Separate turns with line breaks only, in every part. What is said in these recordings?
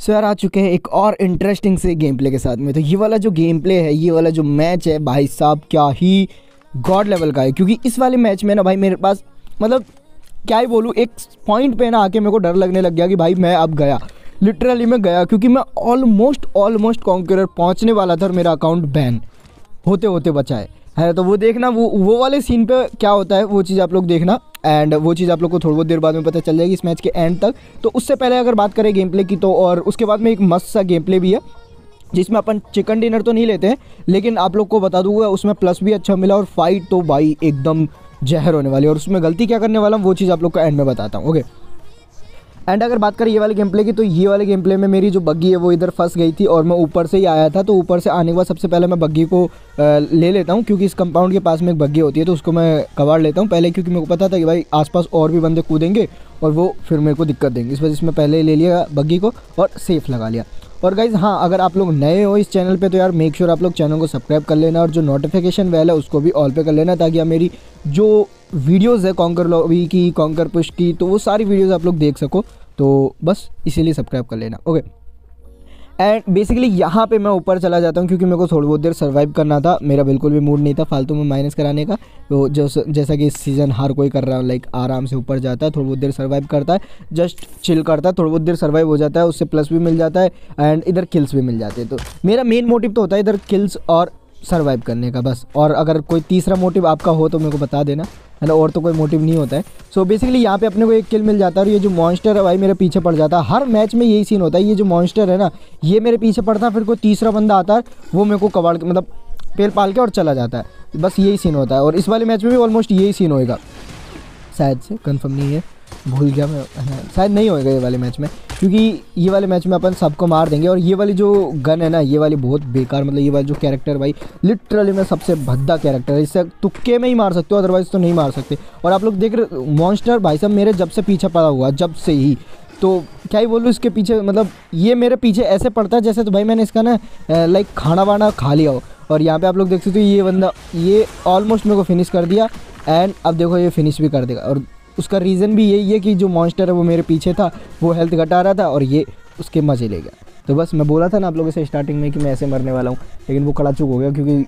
सो यार आ चुके हैं एक और इंटरेस्टिंग से गेम प्ले के साथ में। तो ये वाला जो गेम प्ले है, ये वाला जो मैच है, भाई साहब, क्या ही गॉड लेवल का है। क्योंकि इस वाले मैच में ना भाई, मेरे पास मतलब क्या ही बोलूँ, एक पॉइंट पे ना आके मेरे को डर लगने लग गया कि भाई मैं अब गया। लिटरली मैं गया, क्योंकि मैं ऑलमोस्ट ऑलमोस्ट कॉन्करर पहुँचने वाला था और मेरा अकाउंट बैन होते होते बचा है। है तो वो देखना, वो वो वाले सीन पे क्या होता है, वो चीज़ आप लोग देखना एंड वो चीज़ आप लोग को थोड़ी बहुत देर बाद में पता चल जाएगी इस मैच के एंड तक। तो उससे पहले अगर बात करें गेम प्ले की तो और उसके बाद में एक मस्त सा गेम प्ले भी है, जिसमें अपन चिकन डिनर तो नहीं लेते हैं, लेकिन आप लोग को बता दूँगा, उसमें प्लस भी अच्छा मिला और फाइट तो भाई एकदम जहर होने वाली है। और उसमें गलती क्या करने वाला हूँ वो चीज़ आप लोग को एंड में बताता हूँ ओके एंड अगर बात करें ये वाले गेम प्ले की तो ये वाले गेम प्ले में मेरी जो बग्गी है, वो इधर फंस गई थी और मैं ऊपर से ही आया था। तो ऊपर से आने के बाद सबसे पहले मैं बग्गी को ले लेता हूँ, क्योंकि इस कंपाउंड के पास में एक बग्गी होती है तो उसको मैं कबाड़ लेता हूँ। पहले क्योंकि मेरे को पता था कि भाई आसपास और भी बंदे कूदेंगे और वो फिर मेरे को दिक्कत देंगे। इस वजह से मैं पहले ले लिया बग्गी को और सेफ़ लगा लिया। और गाइज़ हाँ अगर आप लोग नए हो इस चैनल पे तो यार मेक श्योर sure आप लोग चैनल को सब्सक्राइब कर लेना और जो नोटिफिकेशन वेल है, उसको भी ऑल पे कर लेना, ताकि आप मेरी जो वीडियोज़ है कॉन्कर लॉबी की कॉन्कर पुश की तो वो सारी वीडियोज़ आप लोग देख सको। तो बस इसीलिए सब्सक्राइब कर लेना ओके एंड बेसिकली यहाँ पे मैं ऊपर चला जाता हूँ क्योंकि मेरे को थोड़ी बहुत देर सर्वाइव करना था, मेरा बिल्कुल भी मूड नहीं था फालतू में माइनस कराने का। तो जैसा जैसा कि इस सीज़न हर कोई कर रहा है लाइक आराम से ऊपर जाता है, थोड़ी बहुत देर सर्वाइव करता है जस्ट चिल करता है, थोड़ी बहुत देर सर्वाइव हो जाता है, उससे प्लस भी मिल जाता है एंड इधर किल्स भी मिल जाते हैं। तो मेरा मेन मोटिव तो होता है इधर किल्स और सर्वाइव करने का, बस। और अगर कोई तीसरा मोटिव आपका हो तो मेरे को बता देना है ना और तो कोई मोटिव नहीं होता है। सो बेसिकली यहाँ पे अपने को एक किल मिल जाता है और ये जो मॉन्स्टर है, भाई, मेरे पीछे पड़ जाता है। हर मैच में यही सीन होता है, ये जो मॉन्स्टर है ना, ये मेरे पीछे पड़ता है, फिर कोई तीसरा बंदा आता है, वो मेरे को कबाड़ मतलब पेल पाल के और चला जाता है। बस यही सीन होता है और इस वाले मैच में भी ऑलमोस्ट यही सीन होएगा। शायद से कन्फर्म नहीं है। भूल गया मैं शायद नहीं होएगा ये वाले मैच में, क्योंकि ये वाले मैच में अपन सबको मार देंगे और ये वाली जो गन है ना, ये वाली बहुत बेकार मतलब ये वाली जो कैरेक्टर भाई लिटरली में सबसे भद्दा कैरेक्टर है। इससे तुक्के में ही मार सकते हो अदरवाइज़ तो नहीं मार सकते। और आप लोग देख रहे मॉन्स्टर भाई साहब मेरे जब से पीछे पड़ा हुआ, जब से ही। तो क्या ही बोलूँ, इसके पीछे मतलब ये मेरे पीछे ऐसे पड़ता है जैसे तो भाई मैंने इसका ना लाइक खाना वाना खा लिया हो। और यहाँ पे आप लोग देख सकते हो, ये बंदा, ये ऑलमोस्ट मेरे को फिनिश कर दिया। एंड अब देखो ये फिनिश भी कर देगा। और उसका रीज़न भी यही है कि जो मॉन्स्टर है वो मेरे पीछे था, वो हेल्थ घटा रहा था और ये उसके मज़े ले गया। तो बस मैं बोला था ना आप लोगों से स्टार्टिंग में कि मैं ऐसे मरने वाला हूँ, लेकिन वो कड़ा चुक हो गया क्योंकि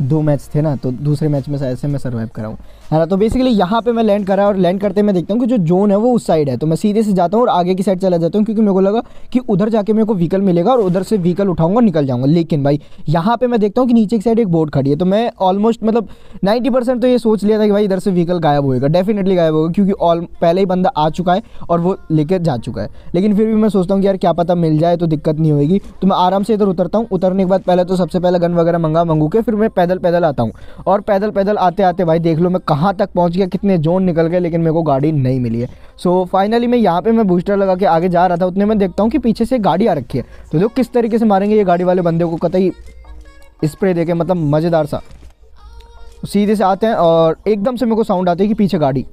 दो मैच थे ना तो दूसरे मैच में शायद से मैं सर्वाइव कराऊँ। है ना तो बेसिकली यहाँ पे मैं लैंड करा और लैंड करते मैं देखता हूँ कि जो जोन है वो उस साइड है। तो मैं सीधे से जाता हूँ और आगे की साइड चला जाता हूँ क्योंकि मेरे को लगा कि उधर जाके मेरे को व्हीकल मिलेगा और उधर से व्हीकल उठाऊँगा, निकल जाऊँगा। लेकिन भाई, यहाँ पर मैं देखता हूँ कि नीचे की साइड एक बोर्ड खड़ी है। तो मैं ऑलमोस्ट मतलब नाइन्टी तो ये सोच लिया था कि भाई इधर से व्हीकल गायब होएगा। डेफिनेटली गायब होगा क्योंकि ऑल पहले ही बंदा आ चुका है और वो लेकर जा चुका है। लेकिन फिर भी मैं सोचता हूँ कि यार क्या पता मिल जाए तो दिक्कत नहीं होगी तो मैं आराम से इधर उतरता हूँ। उतरने के बाद पहले तो सबसे पहले गन वगैरह मंगा, मंगू के, फिर मैं पैदल पैदल आता हूँ। और पैदल पैदल आते आते भाई देख लो मैं कहाँ तक पहुँच गया, कितने जोन निकल गए, लेकिन मेरे को गाड़ी नहीं मिली है। सो फाइनली मैं यहाँ पे मैं बूस्टर लगा के आगे जा रहा था, उतने में देखता हूँ कि पीछे से गाड़ी आ रखी है। तो देखो किस तरीके से मारेंगे ये गाड़ी वाले बंदे को, कतई स्प्रे दे मतलब मज़ेदार सा। सीधे से आते हैं और एकदम से मेरे को साउंड आती है कि पीछे गाड़ी।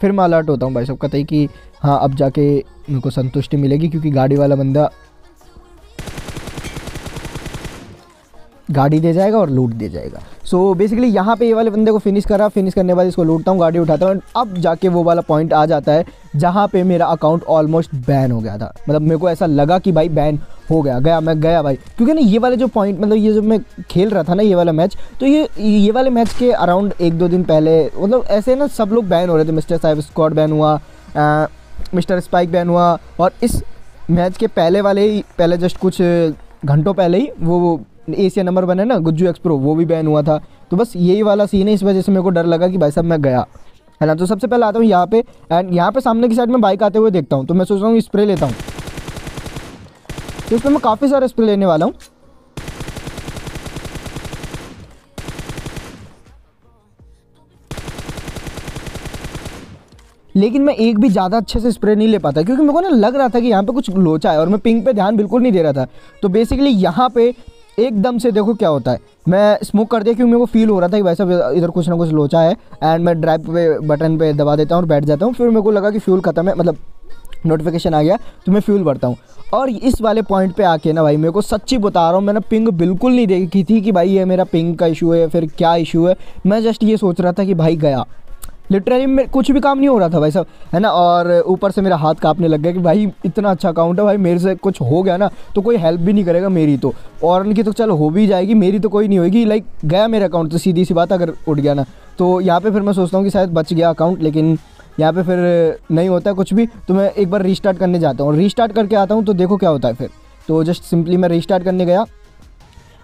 फिर मैं अलर्ट होता हूँ भाई सब कतई कि हाँ अब जाके मेरे को संतुष्टि मिलेगी क्योंकि गाड़ी वाला बंदा गाड़ी दे जाएगा और लूट दे जाएगा। सो बेसिकली यहाँ पे ये वाले बंदे को फिनिश करा फिनिश करने बाद इसको लूटता हूँ गाड़ी उठाता हूँ अब जाके वो वाला पॉइंट आ जाता है जहाँ पे मेरा अकाउंट ऑलमोस्ट बैन हो गया था। मतलब मेरे को ऐसा लगा कि भाई बैन हो गया गया, मैं गया भाई। क्योंकि ना ये वाले जो पॉइंट मतलब ये जो मैं खेल रहा था ना ये वाला मैच तो ये ये वाले मैच के अराउंड एक दो दिन पहले मतलब ऐसे ना सब लोग बैन हो रहे थे। मिस्टर साहिब स्कॉट बैन हुआ मिस्टर स्पाइक बैन हुआ और इस मैच के पहले वाले ही, पहले जस्ट कुछ घंटों पहले ही वो एशिया नंबर वन है ना, गुज्जू एक्सप्रो वो भी बैन हुआ था। तो बस यही वाला सीन है, इस वजह से मेरे को डर लगा कि भाई साहब मैं गया। है ना? तो सबसे पहले आता हूँ यहाँ पे एंड यहाँ पे सामने की साइड में बाइक आते हुए देखता हूँ। तो मैं सोच रहा हूँ स्प्रे लेता हूँ। तो इसमें मैं काफ़ी सारे स्प्रे लेने वाला हूँ। लेकिन मैं एक भी ज़्यादा अच्छे से स्प्रे नहीं ले पाता, क्योंकि मेरे को ना लग रहा था कि यहाँ पे कुछ लोचा है, और मैं पिंक पे ध्यान बिल्कुल नहीं दे रहा था। तो बेसिकली यहाँ पे एकदम से देखो क्या होता है। मैं स्मोक कर दिया क्योंकि मेरे को फील हो रहा था कि वैसा इधर कुछ ना कुछ लोचा है। एंड मैं ड्राइव पे बटन पे दबा देता हूँ और बैठ जाता हूँ। फिर मेरे को लगा कि फ्यूल ख़त्म है मतलब नोटिफिकेशन आ गया तो मैं फ्यूल भरता हूँ। और इस वाले पॉइंट पे आके ना भाई, मेरे को सच्ची बता रहा हूँ, मैंने पिंग बिल्कुल नहीं देखी थी कि भाई ये मेरा पिंग का इशू है फिर क्या इशू है। मैं जस्ट ये सोच रहा था कि भाई गया। लिटरली में कुछ भी काम नहीं हो रहा था भाई साहब, है ना? और ऊपर से मेरा हाथ कांपने लग गया कि भाई इतना अच्छा अकाउंट है भाई, मेरे से कुछ हो गया ना तो कोई हेल्प भी नहीं करेगा मेरी तो। और उनकी तो चलो हो भी जाएगी, मेरी तो कोई नहीं होगी लाइक गया मेरा अकाउंट तो सीधी सी बात अगर उठ गया ना। तो यहाँ पर फिर मैं सोचता हूँ कि शायद बच गया अकाउंट लेकिन यहाँ पे फिर नहीं होता है कुछ भी तो मैं एक बार रीस्टार्ट करने जाता हूँ। रीस्टार्ट करके आता हूँ तो देखो क्या होता है फिर। तो जस्ट सिंपली मैं रीस्टार्ट करने गया।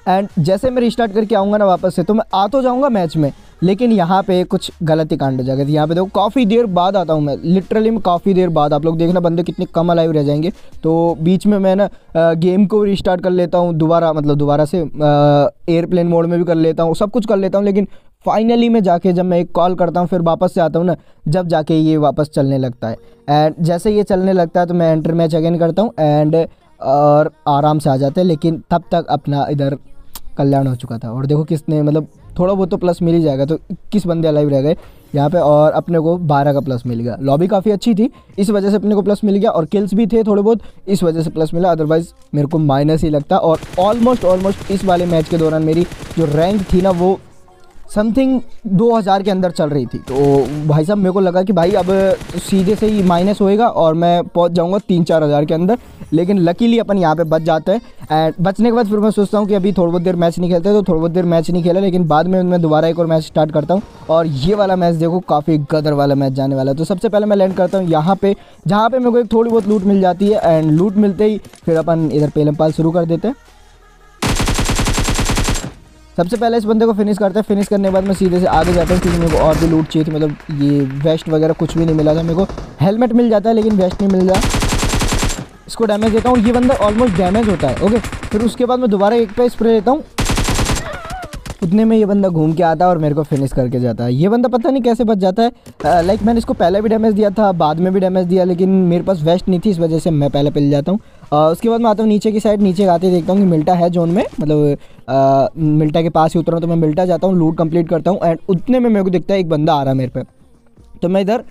एंड जैसे मैं रिस्टार्ट करके आऊँगा ना वापस से तो मैं आ तो जाऊँगा मैच में, लेकिन यहाँ पे कुछ गलत कांड हो जाएगा। यहाँ पे देखो, काफ़ी देर बाद आता हूँ मैं। लिटरली में काफ़ी देर बाद, आप लोग देखना बंदे कितने कम अलाइव रह जाएँगे। तो बीच में मैं ना गेम को रिस्टार्ट कर लेता हूँ, दोबारा मतलब दोबारा से एयरप्लेन मोड में भी कर लेता हूँ, सब कुछ कर लेता हूँ, लेकिन फाइनली में जाके जब मैं एक कॉल करता हूँ, फिर वापस से आता हूँ ना, जब जाके ये वापस चलने लगता है। एंड जैसे ये चलने लगता है तो मैं एंटर मैच अगेन करता हूँ एंड और आराम से आ जाते हैं, लेकिन तब तक अपना इधर कल्याण हो चुका था। और देखो किसने मतलब थोड़ा बहुत तो प्लस मिल ही जाएगा तो इक्कीस बंदे अलाइव रह गए यहाँ पे और अपने को बारह का प्लस मिल गया। लॉबी काफ़ी अच्छी थी, इस वजह से अपने को प्लस मिल गया और किल्स भी थे थोड़े बहुत, इस वजह से प्लस मिला अदरवाइज़ मेरे को माइनस ही लगता। और ऑलमोस्ट ऑलमोस्ट इस वाले मैच के दौरान मेरी जो रैंक थी ना, वो समथिंग 2000 के अंदर चल रही थी। तो भाई साहब, मेरे को लगा कि भाई अब सीधे से ही माइनस होएगा और मैं पहुँच जाऊँगा तीन चार हज़ार के अंदर। लेकिन लकीली अपन यहाँ पे बच जाते हैं। एंड बचने के बाद फिर मैं सोचता हूँ कि अभी थोड़ी बहुत देर मैच नहीं खेलते तो थोड़ी बहुत देर मैच नहीं खेला, लेकिन बाद में मैं दोबारा एक और मैच स्टार्ट करता हूँ। और ये वाला मैच देखो, काफ़ी गदर वाला मैच जाने वाला है। तो सबसे पहले मैं लैंड करता हूँ यहाँ पे, जहाँ पे मेरे को एक थोड़ी बहुत लूट मिल जाती है। एंड लूट मिलते ही फिर अपन इधर पेलम पाल शुरू कर देते हैं। सबसे पहले इस बंदे को फिनिश करते हैं। फिनिश करने के बाद मैं सीधे से आगे जाता हूँ। क्योंकि मेरे को और भी लूट चाहिए थी मतलब ये वेस्ट वगैरह कुछ भी नहीं मिला था मेरे को। हेलमेट मिल जाता है, लेकिन वेस्ट नहीं मिल रहा। इसको डैमेज देता हूँ। ये बंदा ऑलमोस्ट डैमेज होता है ओके फिर उसके बाद मैं दोबारा एक पे स्प्रे लेता हूँ। उतने में ये बंदा घूम के आता है और मेरे को फिनिश करके जाता है। ये बंदा पता नहीं कैसे बच जाता है। लाइक मैंने इसको पहले भी डैमेज दिया था, बाद में भी डैमेज दिया, लेकिन मेरे पास वेस्ट नहीं थी, इस वजह से मैं पहले पिल जाता हूँ। उसके बाद मैं आता हूँ नीचे की साइड नीचे आते देखता हूँ कि मिल्टा है जोन में। मतलब मिल्टा के पास ही उतरा तो मैं मिल्टा जाता हूँ लूट कंप्लीट करता हूँ एंड उतने में मेरे को दिखता है एक बंदा आ रहा है मेरे पे। तो मैं इधर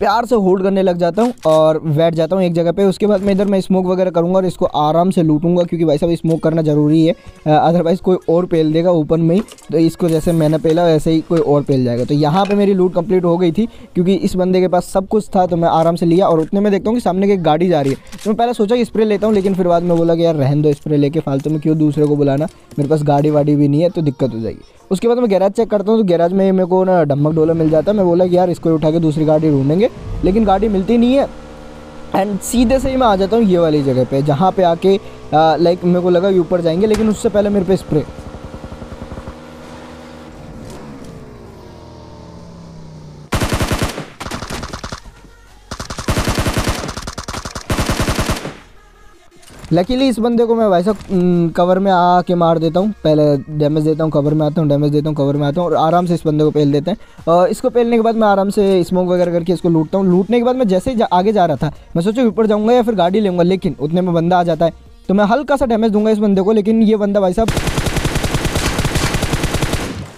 प्यार से होल्ड करने लग जाता हूँ और बैठ जाता हूँ एक जगह पे। उसके बाद मैं इधर मैं स्मोक वगैरह करूँगा और इसको आराम से लूटूँगा क्योंकि भाई साहब स्मोक करना ज़रूरी है। अदरवाइज़ कोई और पेल देगा ओपन में ही। तो इसको जैसे मैंने पेला, वैसे ही कोई और पेल जाएगा। तो यहाँ पर मेरी लूट कंप्लीट हो गई थी क्योंकि इस बंदे के पास सब कुछ था तो मैं आराम से लिया और उतने में देखता हूँ कि सामने की गाड़ी जा रही है। तो मैं पहले सोचा कि स्प्रे लेता हूँ, लेकिन फिर बाद में बोला कि यार रहन दो स्प्रे लेके, फालतू में क्यों दूसरे को बुलाना? मेरे पास गाड़ी वाड़ी भी नहीं है तो दिक्कत हो जाएगी। उसके बाद मैं गैराज चेक करता हूँ तो गैराज में मेरे को ना डमक डोला मिल जाता है। मैं बोला कि यार इसको उठा के दूसरी गाड़ी ढूंढेंगे, लेकिन गाड़ी मिलती नहीं है। एंड सीधे से ही मैं आ जाता हूँ ये वाली जगह पे, जहाँ पे आके लाइक मेरे को लगा ऊपर जाएँगे, लेकिन उससे पहले मेरे पे स्प्रे लकीली इस बंदे को मैं वैसा कवर में आके मार देता हूँ। पहले डैमेज देता हूँ कवर में आता हूँ डैमेज देता हूँ कवर में आता हूँ और आराम से इस बंदे को पेल देते हैं। और इसको पेलने के बाद मैं आराम से स्मोक वगैरह करके इसको लूटता हूँ। लूटने के बाद मैं जैसे ही आगे जा रहा था, मैं सोचा ऊपर जाऊँगा या फिर गाड़ी लूँगा लेकिन उतने में बंदा आ जाता है। तो मैं हल्का सा डैमेज दूँगा इस बंदे को, लेकिन ये बंदा भाई साहब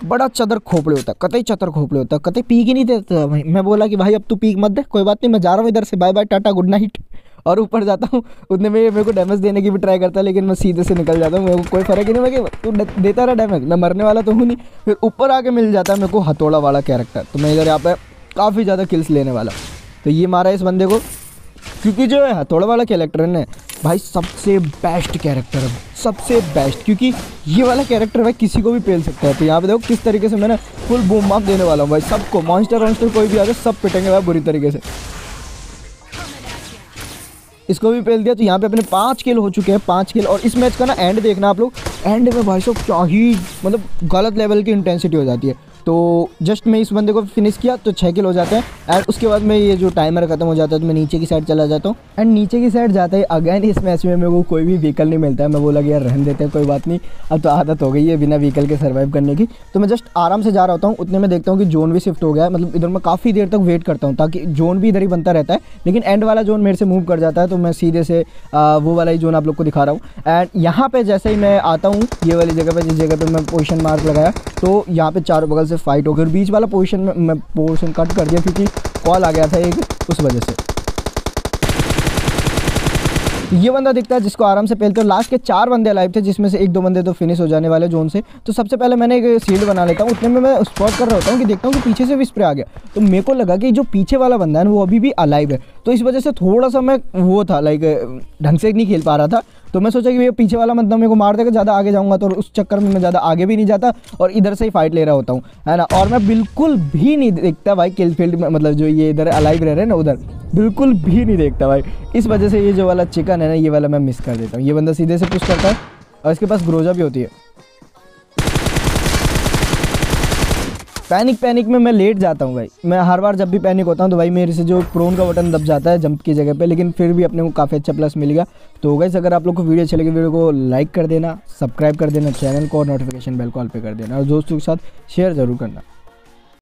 बड़ा चदर खोपड़े होता कतई चतर खोपड़े होता कतई पीक ही नहीं देता भाई। मैं बोला कि भाई, अब तू पीक मत दे, कोई बात नहीं, मैं जा रहा हूँ इधर से bye bye tata good night और ऊपर जाता हूँ, उतने में मेरे को डैमेज देने की भी ट्राई करता है, लेकिन मैं सीधे से निकल जाता हूँ, मेरे को कोई फ़र्क ही नहीं, मैं तू देता रहा डैमेज मैं मरने वाला तो हूँ नहीं, फिर ऊपर आके मिल जाता है मेरे को हथौड़ा वाला कैरेक्टर तो मैं इधर यहाँ पर काफ़ी ज़्यादा किल्स लेने वाला तो ये मारा इस बंदे को, क्योंकि जो है हथौड़ा वाला कैरेक्टर है ना, भाई सबसे बेस्ट कैरेक्टर है, सबसे बेस्ट क्योंकि ये वाला कैरेक्टर भाई किसी को भी पेल सकता है। तो यहाँ पे देखो किस तरीके से मैंने फुल बूम बाम देने वाला हूँ भाई, सबको मॉन्स्टर वॉन्स्टर कोई भी आ जाए, सब पिटेंगे भाई बुरी तरीके से। इसको भी पेल दिया तो यहाँ पे अपने पाँच किल हो चुके हैं, पाँच किल और इस मैच का ना एंड देखना आप लोग। एंड में भाई साहब क्या ही मतलब गलत लेवल की इंटेंसिटी हो जाती है। तो जस्ट मैं इस बंदे को फिनिश किया तो छः किल हो जाते हैं। एंड उसके बाद में ये जो टाइमर खत्म हो जाता है तो मैं नीचे की साइड चला जाता हूँ। एंड नीचे की साइड जाते है अगैन इस मैच में मेरे को कोई भी व्हीकल नहीं मिलता है। मैं बोला कि यार रहन देते हैं, कोई बात नहीं। अब तो आदत हो गई है बिना व्हीकल के सर्वाइव करने की। तो मैं जस्ट आराम से जा रहा होता हूँ, उतने में देखता हूँ कि जोन भी शिफ्ट हो गया मतलब इधर मैं काफ़ी देर तक वेट करता हूँ, ताकि जोन भी इधर ही बनता रहता है। लेकिन एंड वाला जोन मेरे से मूव कर जाता है तो मैं सीधे से वो वाला ही जोन आप लोग को दिखा रहा हूँ। एंड यहाँ पर जैसे ही मैं आता हूँ, ये वाली जगह पर जिस जगह पर मैं पोजिशन मार्क लगाया तो यहाँ पर चारों बगल से फाइट हो गई और बीच वाला पोजीशन में, मैं पोर्शन कट कर दिया क्योंकि कॉल आ गया था एक, उस वजह से। तो ये बंदा दिखता है जिसको आराम से पहलते हो लास्ट के चार बंदे लाइव थे, जिसमें से एक दो बंदे तो फिनिश हो जाने वाले जोन से। तो सबसे पहले मैंने एक सील्ड बना लेता हूँ, उतने में मैं स्पॉट कर रहा होता हूँ कि देखता हूँ कि पीछे से भी स्प्रे आ गया। तो मेरे को लगा कि जो पीछे वाला बंदा है वो अभी भी अलाइव है। तो इस वजह से थोड़ा सा मैं वो था लाइक ढंग से नहीं खेल पा रहा था। तो मैं सोचा कि भैया पीछे वाला मतलब मेरे को मार देगा, ज़्यादा आगे जाऊँगा तो उस चक्कर में मैं ज़्यादा आगे भी नहीं जाता और इधर से ही फाइट ले रहा होता हूँ, है ना? और मैं बिल्कुल भी नहीं देखता भाई किल फ़ील्ड में मतलब जो ये इधर अलाइव रह रहे हैं ना उधर, बिल्कुल भी नहीं देखता भाई। इस वजह से ये जो वाला चिकन है ना, ये वाला मैं मिस कर देता हूँ। ये बंदा सीधे से पुश करता है और इसके पास ग्रोजा भी होती है। पैनिक पैनिक में मैं लेट जाता हूँ भाई। मैं हर बार जब भी पैनिक होता हूँ तो भाई मेरे से जो प्रोन का बटन दब जाता है जंप की जगह पे, लेकिन फिर भी अपने को काफ़ी अच्छा प्लस मिल गया। तो गई अगर आप लोग को वीडियो अच्छी लगी वीडियो को लाइक कर देना सब्सक्राइब कर देना चैनल को और नोटिफिकेशन बेल कॉल पर कर देना, और दोस्तों के साथ शेयर ज़रूर करना।